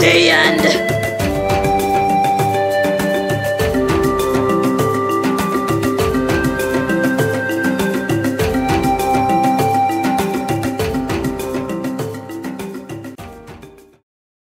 The end!